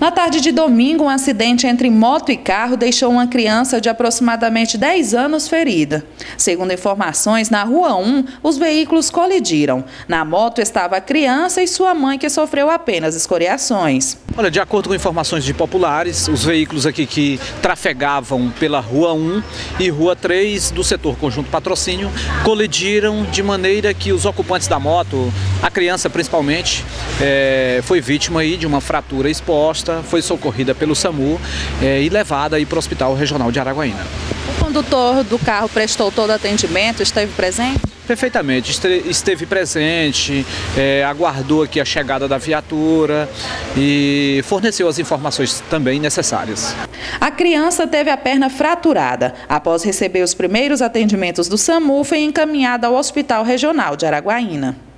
Na tarde de domingo, um acidente entre moto e carro deixou uma criança de aproximadamente 10 anos ferida. Segundo informações, na Rua 1, os veículos colidiram. Na moto estava a criança e sua mãe, que sofreu apenas escoriações. Olha, de acordo com informações de populares, os veículos aqui que trafegavam pela Rua 1 e Rua 3 do setor Conjunto Patrocínio colidiram de maneira que os ocupantes da moto, a criança principalmente, é, foi vítima aí de uma fratura exposta, foi socorrida pelo SAMU é, e levada para o Hospital Regional de Araguaína. O condutor do carro prestou todo atendimento, esteve presente? Perfeitamente, esteve presente, é, aguardou aqui a chegada da viatura e forneceu as informações também necessárias. A criança teve a perna fraturada. Após receber os primeiros atendimentos do SAMU, foi encaminhada ao Hospital Regional de Araguaína.